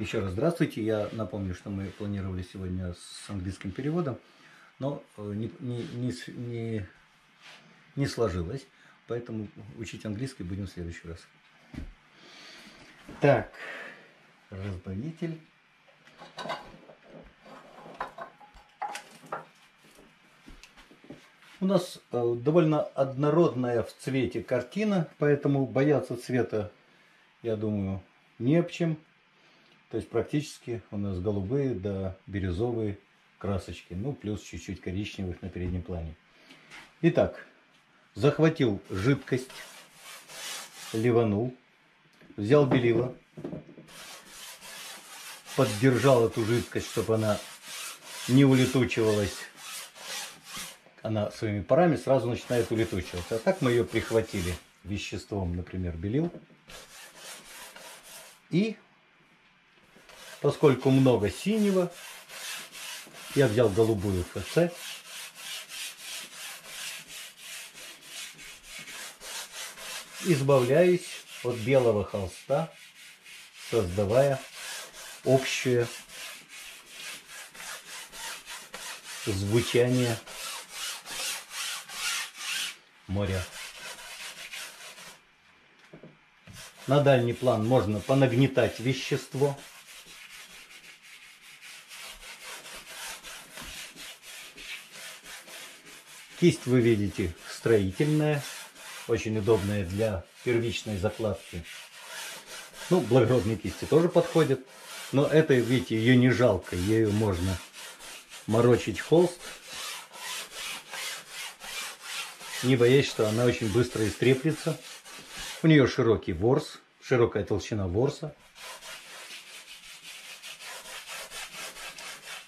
Еще раз здравствуйте. Я напомню, что мы планировали сегодня с английским переводом, но э, не, не, не, не, не сложилось, поэтому учить английский будем в следующий раз. Так, разбавитель. У нас э, довольно однородная в цвете картина, поэтому бояться цвета, я думаю, не об чем. То есть практически у нас голубые да бирюзовые красочки. Ну, плюс чуть-чуть коричневых на переднем плане. Итак, захватил жидкость, ливанул, взял белило, поддержал эту жидкость, чтобы она не улетучивалась. Она своими парами сразу начинает улетучиваться. А так мы ее прихватили веществом, например, белил. И Поскольку много синего, я взял голубую ФЦ. Избавляюсь от белого холста, создавая общее звучание моря. На дальний план можно понагнетать вещество. Кисть вы видите строительная, очень удобная для первичной закладки. Ну, благородные кисти тоже подходят. Но это, видите, ее не жалко. Ею можно морочить холст. Не боясь, что она очень быстро истреплется. У нее широкий ворс, широкая толщина ворса.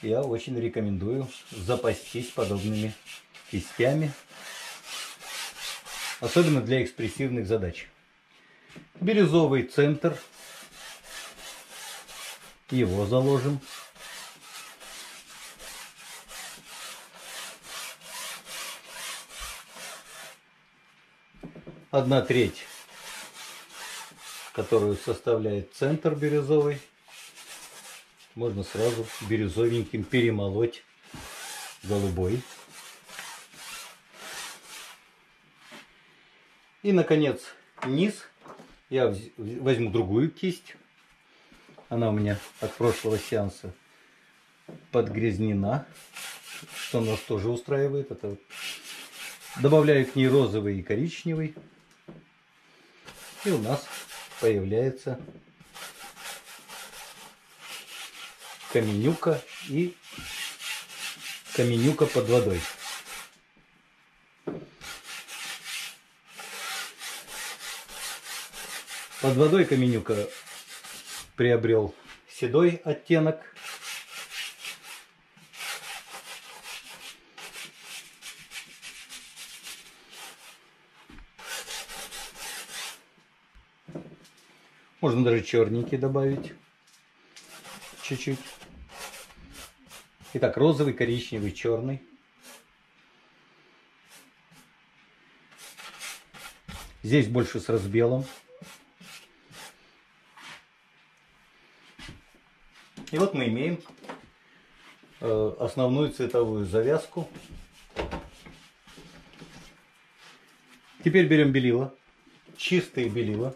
Я очень рекомендую запастись подобными кистями, особенно для экспрессивных задач. Бирюзовый центр, его заложим. Одна треть, которую составляет центр бирюзовый, можно сразу бирюзовеньким перемолоть голубой. И, наконец, низ. Я возьму другую кисть. Она у меня от прошлого сеанса подгрязнена, что нас тоже устраивает. Это вот. Добавляю к ней розовый и коричневый. И у нас появляется каменюка и каменюка под водой. Под водой Каменюка приобрел седой оттенок. Можно даже черненький добавить. Чуть-чуть. Итак, розовый, коричневый, черный. Здесь больше с разбелом. И вот мы имеем э, основную цветовую завязку. Теперь берем белила, чистые белила.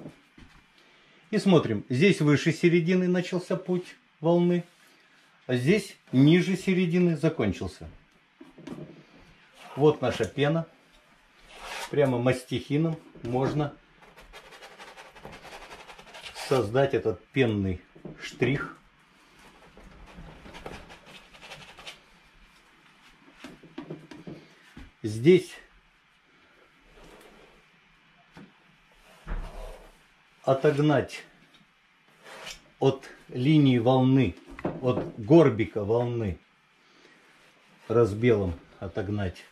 И смотрим, здесь выше середины начался путь волны, а здесь ниже середины закончился. Вот наша пена. Прямо мастихином можно создать этот пенный штрих. Здесь отогнать от линии волны, от горбика волны разбелом отогнать.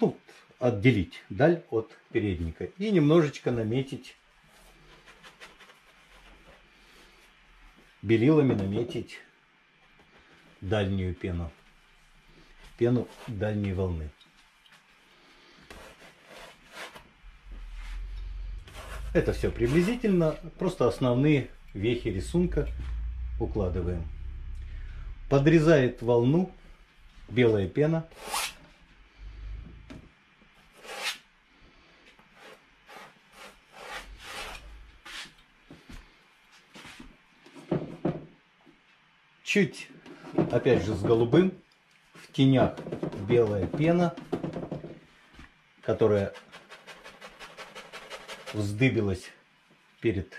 Тут отделить даль от передника и немножечко наметить белилами наметить дальнюю пену, пену дальней волны. Это все приблизительно, просто основные вехи рисунка укладываем. Подрезает волну белая пена. Чуть, опять же, с голубым, в тенях белая пена, которая вздыбилась перед,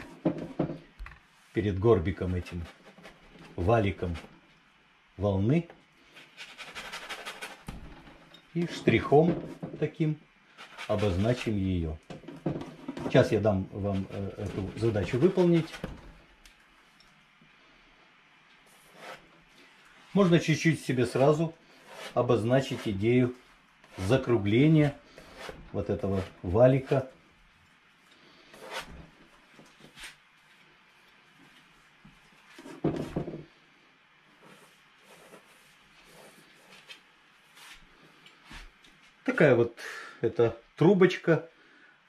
перед горбиком этим, валиком волны. И штрихом таким обозначим ее. Сейчас я дам вам э, эту задачу выполнить. Можно чуть-чуть себе сразу обозначить идею закругления вот этого валика такая вот эта трубочка,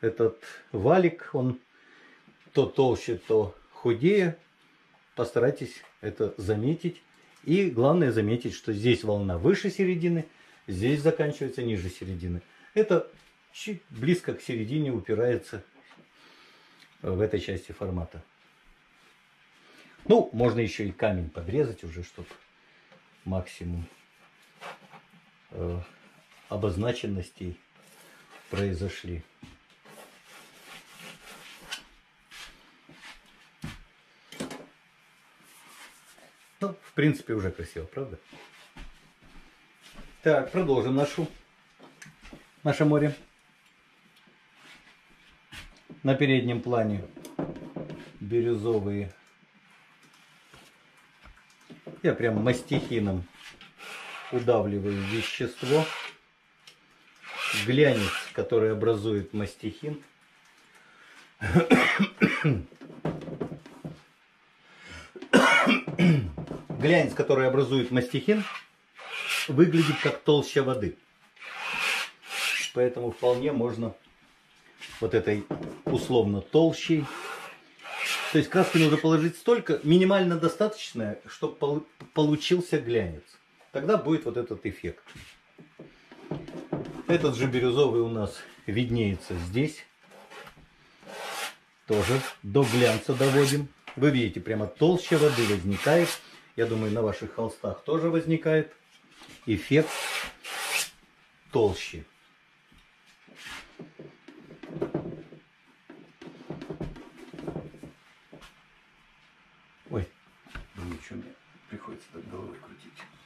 этот валик, он то толще, то худее. Постарайтесь это заметить. И главное заметить, что здесь волна выше середины, здесь заканчивается ниже середины. Это чуть близко к середине упирается в этой части формата. Ну, можно еще и камень подрезать уже, чтобы максимум э, обозначенностей произошли. Ну, в принципе, уже красиво, правда? Так, продолжим нашу, наше море. На переднем плане бирюзовые. Я прям мастихином удавливаю вещество глянец, который образует мастихин. Глянец, который образует мастихин, выглядит как толща воды. Поэтому вполне можно вот этой условно толщей. То есть краски нужно положить столько, минимально достаточное, чтобы получился глянец. Тогда будет вот этот эффект. Этот же бирюзовый у нас виднеется здесь. Тоже до глянца доводим. Вы видите, прямо толще воды возникает. Я думаю, на ваших холстах тоже возникает эффект толще. Ой, ничего, мне приходится так головой крутить.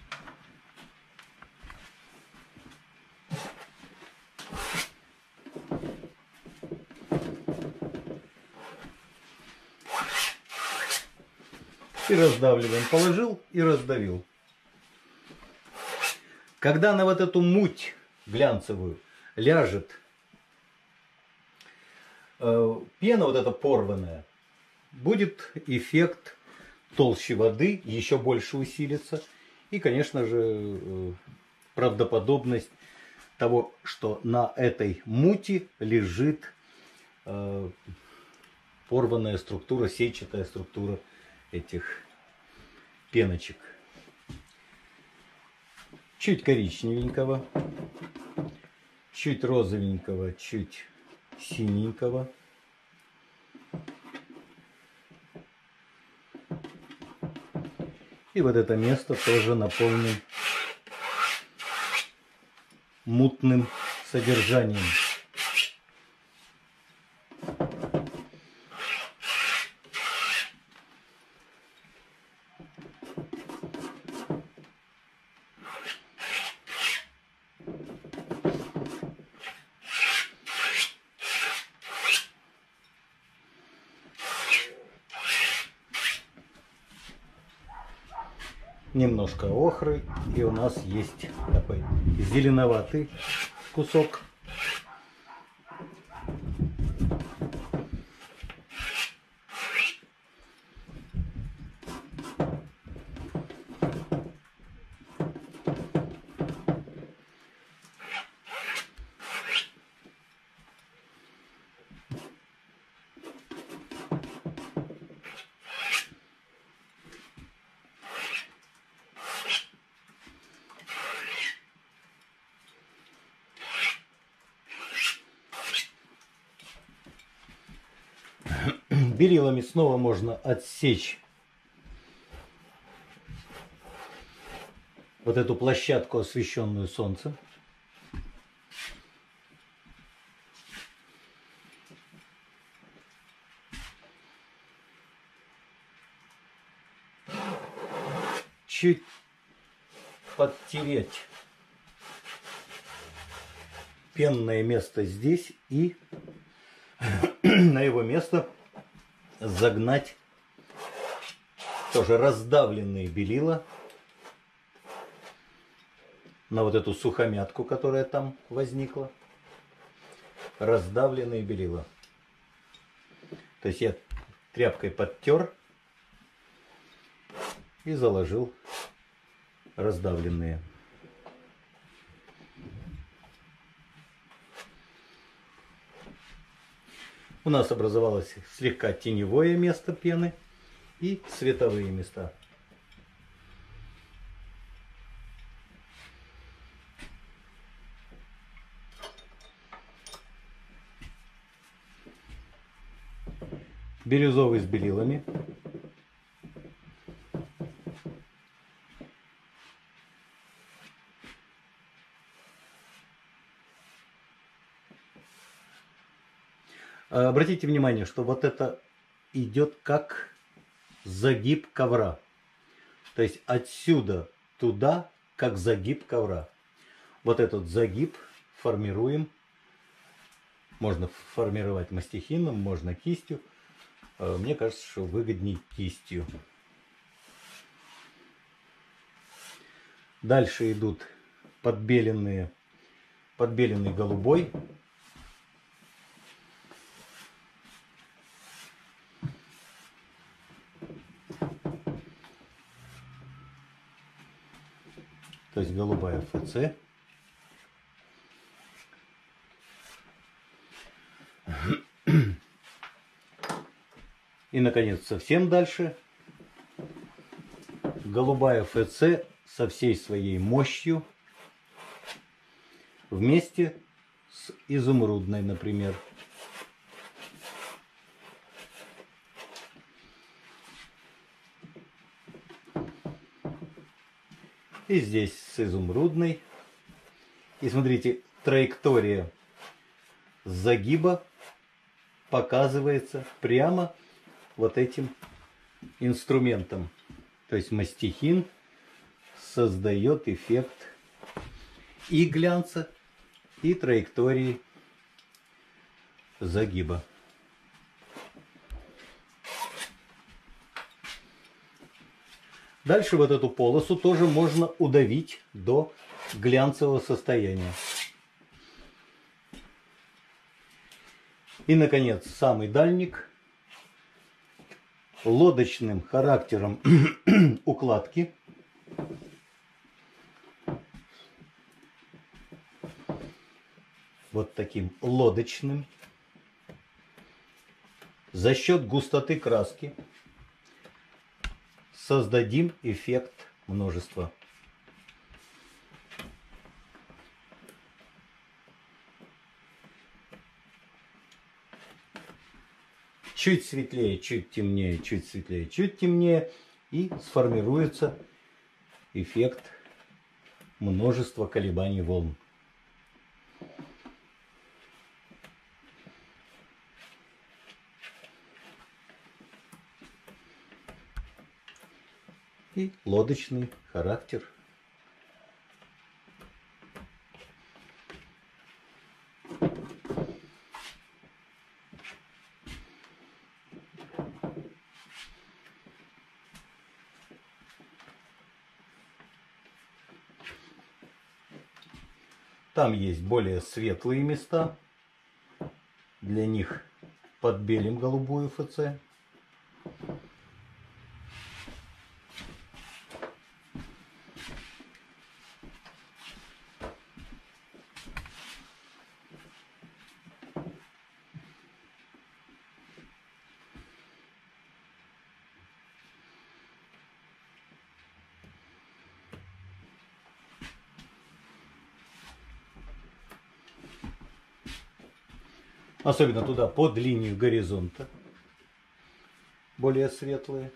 И раздавливаем. Положил и раздавил. Когда на вот эту муть глянцевую ляжет э, пена вот эта порванная, будет эффект толще воды, еще больше усилится. И, конечно же, э, правдоподобность того, что на этой мути лежит э, порванная структура, сетчатая структура этих пеночек. Чуть коричневенького, чуть розовенького, чуть синенького. И вот это место тоже наполним мутным содержанием. Немножко охры, и у нас есть такой зеленоватый кусок. Белилами снова можно отсечь вот эту площадку, освещенную солнцем. Чуть подтереть пенное место здесь и на его место загнать тоже раздавленные белила на вот эту сухомятку, которая там возникла. Раздавленные белила. То есть я тряпкой подтер и заложил раздавленные. У нас образовалось слегка теневое место пены и световые места. Бирюзовый с белилами. А, обратите внимание, что вот это идет как загиб ковра. То есть отсюда туда, как загиб ковра. Вот этот загиб формируем. Можно формировать мастихином, можно кистью. А, мне кажется, что выгоднее кистью. Дальше идут подбеленные, подбеленный голубой. То есть голубая ФЦ. И, наконец, совсем дальше. Голубая ФЦ со всей своей мощью вместе с изумрудной, например. И здесь с изумрудной. И смотрите, траектория загиба показывается прямо вот этим инструментом. То есть мастихин создает эффект и глянца, и траектории загиба. Дальше вот эту полосу тоже можно удавить до глянцевого состояния. И, наконец, самый дальник лодочным характером укладки. Вот таким лодочным. За счет густоты краски создадим эффект множества. Чуть светлее, чуть темнее, чуть светлее, чуть темнее. И сформируется эффект множества колебаний волн. И лодочный характер. Там есть более светлые места. Для них подбелим голубую ФЦ. особенно туда под линию горизонта, более светлые.